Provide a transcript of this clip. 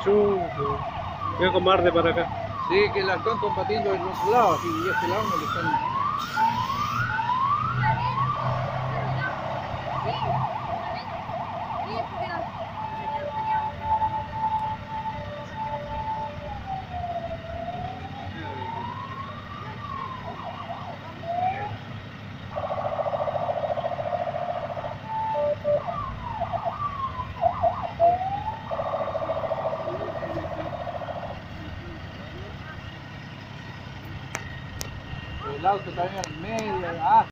Chu, voy a comer para acá. Sí, que la están combatiendo en otro lado, así y este lado no le están. El auto también al medio, ah,